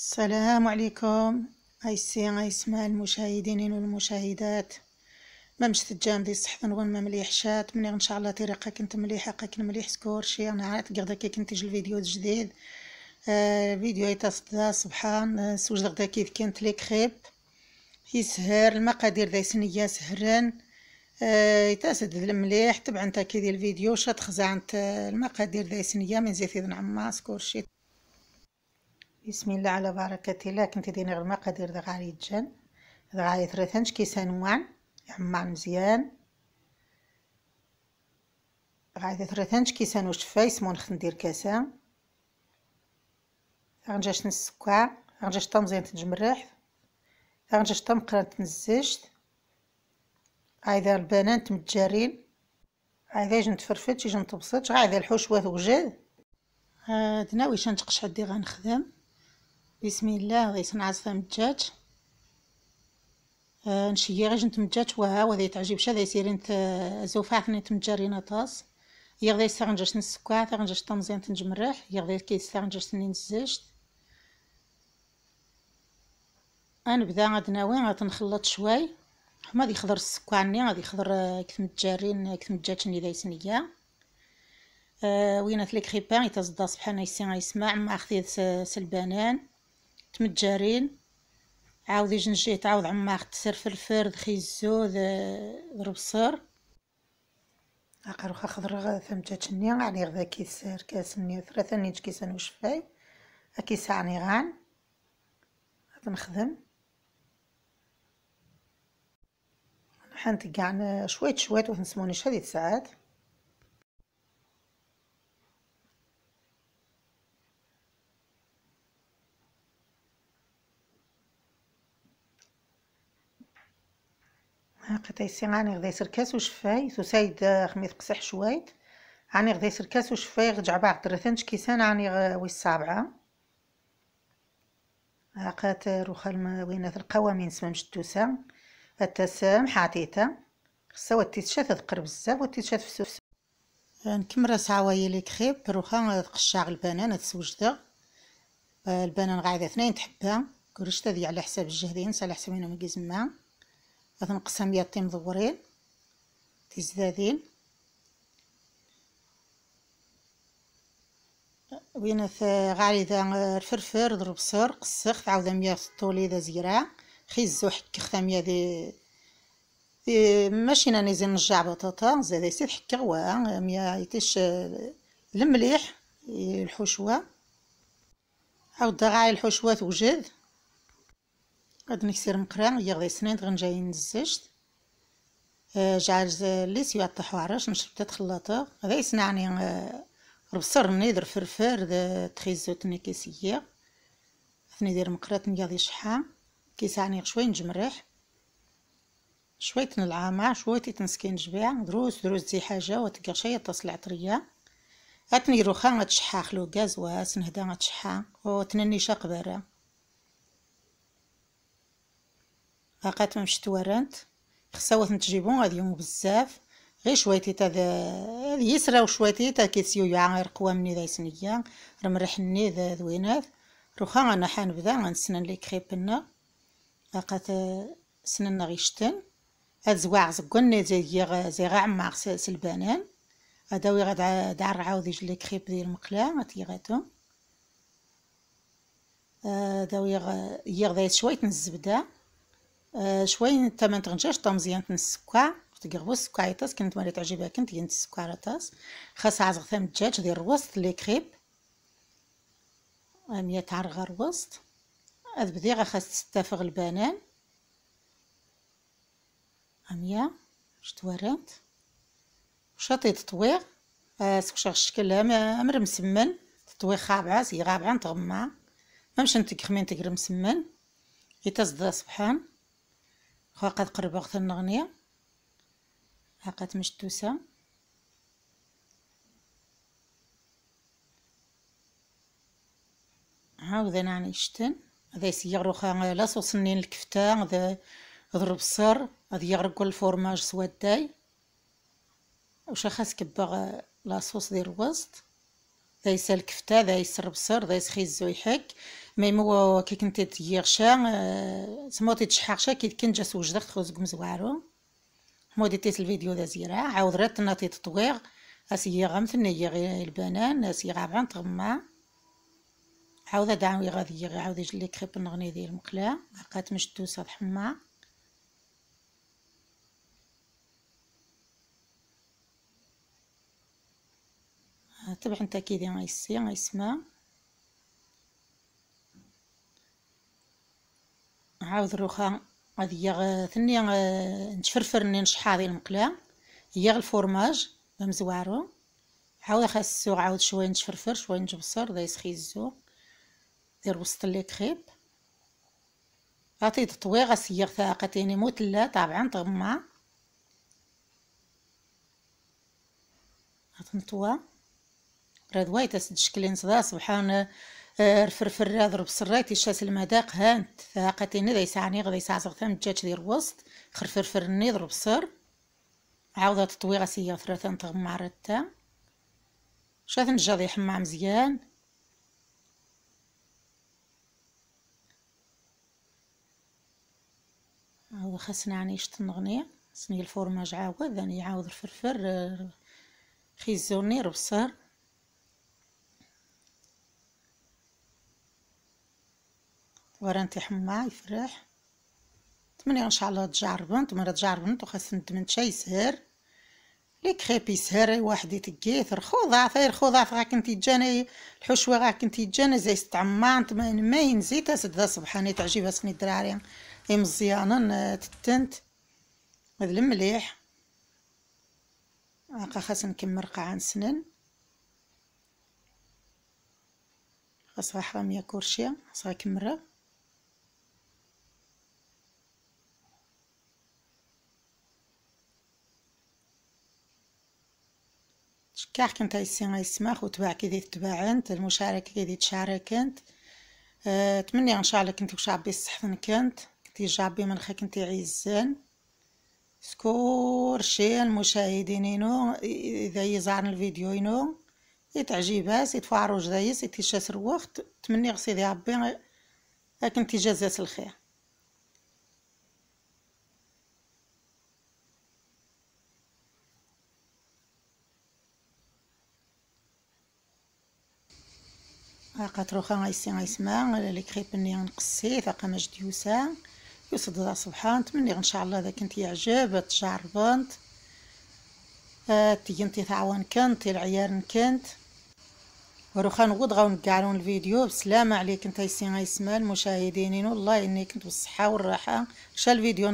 السلام عليكم. عيسي عيسمع المشاهدين والمشاهدات. ما مش تجام دي الصحة نقول ما مليح شات. مني إن شاء الله طريقة كنت مليحة كنت مليح سكور شي. أنا عارف قردا كي كنت الفيديو جديد آه فيديو يتصدى سبحان. آه سوج غدا كيف كنت لي كريب. يسهر المقادير ذا سنية سهران. آه يتاسد المليح تبع انت كي دي الفيديو. شات خزعنت آه المقادير ذا سنية من زيت نعم سكور شي. بسم الله على بركة الله. كنت دينا غير المقادير تجن. ذا غالي ثلاثنش كيسان وان. يعمر مزيان. غادي ثلاثنش كيسان وشفاي سمون ندير كاسة. غنجاش السكر غنجاش طم مزيان تجمرح. غنجاش طم قران تنزجت هايدا البنان تمتجارين. هايدا يجي نتفرفت يجي نطبسط هايدا الحشوة توجد هاد ناوي شنتقش عدي غنخدم. بسم الله غيس نعصف الدجاج آه نشيي غير جنت مدجاج وها وذي تعجب شا ذي سيرين زوفاع ثني تمجارينا طاس يغدي يستغنجاش نسكوا تغنجاش طمزين تنجمرح. يغدي كي يستغنجاش ثني نزجت بدا غاد ناوي غاد نخلط شوي. حما غادي يخضر السكواني غادي يخضر الجارين كثم الدجاج ني ذي سنيه آه لي كريبان يتزدا سبحان يسي غيسمع مع خذيت سلبانان. تمجارين عاود يجي تعاود عماق تسر فرفر خيزو ضرب صر اقرو خضر ثم جاتني يعني غدا كيسر كاسني ثلاثة نيج كيسان وشفاي غان. غادي نخدم. حنت كاع شويت شويت وتنسمونيش هذه ساعات قطيسي غاني غدا يصير كاس وشفاي سوسايد خميس قصح شويت. راني غدا يصير كاس وشفاي رجع بعض درثنش كيسان راني وي السابعة عقات روخا وينات القوامين سما مشتوسة التسام حاتيتا. خصها وتيتشات تقرب بزاف وتيتشات في سوس نكمل ساعة لي كخيب روخا تقشع البنان تسوجدا. البنان غايدة اثنين تحبها. كلش تذي على حساب الجهدين على حساب ما. نقسم ياطي مدورين تزدادين. وين غالي ذا الفرفر ضرب صر قسخ عاود ميا طولي ذا زيرا خيزو حك خامية ذي ذي ماشي ناني زين نرجع بطاطا زاد يسير حكا غوا ميا يتش المليح الحشوة عاود غاي الحشوة توجد غادي نكسر مقرا هي غادي سنين غنجاي نزجت آه جعل لي سيو طيحو عرش نشرب تات خلاطة. غادي يسنعني آه ربصر نيدر فرفر تخيزوت نيكيسية ثني دير مقرات نياضي شحا. كيسعني شوي نجمرح شوية العامة شوية تنسكين جبيع. دروس دروس زي حاجة وتلقى شي تصل عطرية. هاتني روخا غتشحا خلو غاز واسنهدا غتشحا وتنني شاق برا هاقات ما مشت ورانت خصاوة نتجيبون غادي يوم بزاف. غير شويتي تا هذه يسرا وشويتي تا كيسيو يعاير قوى مني ذا سنيا رمرحني ذا ذوينات. روخا أنا حنبدا غنسنن لي كريبنا هاقات سننا غيشتن. هاد زواع زقني زي زي غا عمار سلبانان هذا وي غاد دار عاود يجي لي كريب ديال المقلا غاتيغاتو هذا وي يغدا شوية الزبده آه شوي نتا ما تغنجاش طا مزيان السكر تقربو السكر يطاس كنت مالي تعجبها كنت ينت السكر طاس. خاص عزغ ثم الدجاج ديال الوسط لي كريب. مية عرغة الوسط. هاد بديغة خاص تستافغ البنان. مية. شت ورات شاطي تطويغ آه سكشاغ الشكل أمر مسمن. تطويغ خابعة سي غابعة نتغمى. مامش نتكخمين تقرا مسمن. يتصدى سبحان قد قرب وقت النغنية. هاقات مشتوسة. عاود أنا نشتن هذا يسيغ روخا لا صوصنين الكفتة. هذا ضرب الصر. هذا يغرق الفورماج سواداي وش خاص كباغ لاصوص ديال الوسط. دايس الكفتة. دايس البصر دايس خيزو يحك ميمو كي كنتي تيغشا سموتي تشحاغشا كي كنت جا سوجدك تخوزك مزوارو مودي تيس الفيديو دا زيرا عاود رات ناطي تطويغ اسيا غمثني غي البنان اسيا غابعان تغمى. عاود دعوي غادي عاود يجلي كريب نغني ديال المقلاة بقات مشدوسة حما. تبع انت كيدي غيسي غيسمع عاود روخا غادي ثني نتفرفرني نشحاضي المقلاة. هي الفورماج بمزوارو عاود خاصو عاود شوية نتفرفر شوية نجبصر دا يسخيزو دير وسط لي كريب عطيت طويغه سيغ ثاقتيني موتلا طبعا طغما غتنطوا راه دوايت تشكلين صدا سبحان الفرفر ضرب سرايتي شاس المذاق هانت ثاقتيني ذا يسعني غدا يسعزغ ثم جاتش دير وسط خرفرفرني ضرب سر عاودة تطويغة سيغ ثلاثة تغمع رتا شاث نجاضي يحمى مزيان. هو خاصنا يعني نغني سني الفورماج عاود ثاني يعاود الفرفر خيزوني ربصر ورانتي حما يفرح. تمني إن شاء الله تجربن تمرا تجربن خاص ندمن شي سهر لي كريبي سهر واحد يتقيث رخوضة ثير خوضة غا كنتي تجاني الحشوة غا كنتي تجاني زي ستعمان ما ينزيت اسد صبحاني تعجب سني الدراري مزيانة تتنت. هذا المليح هاكا خاص نكمل قاع نسنن. خاصها حرامية كورشية خاصها كمرة شكاح كنت هايسي غيسماخ وتباع كي تباعنت المشاركة كي تشاركنت أه تمني إن شاء الله كنتي وشعبي الصحن كنت كنتي جابي من خي كنتي عيزان سكور شي المشاهدين إذا يزعرن الفيديو ينو يتعجبها يتفعروا جدايس يتشاس الوقت. تمني غسيدي عبي كنتي جازات الخير. قطروخا غيسي غيسما اللي كريبني غنقسي ثقة مجد يوسا. يوسد ذا صبحان تمني ان شاء الله إذا كنت يعجب تجربنت آه تيجنتي تعاون كنت العيار كنت. وروخا غاو نقعلون الفيديو. بسلامة عليك انت يسي غيسما المشاهدين والله إني كنت بالصحة والراحة. شا الفيديو؟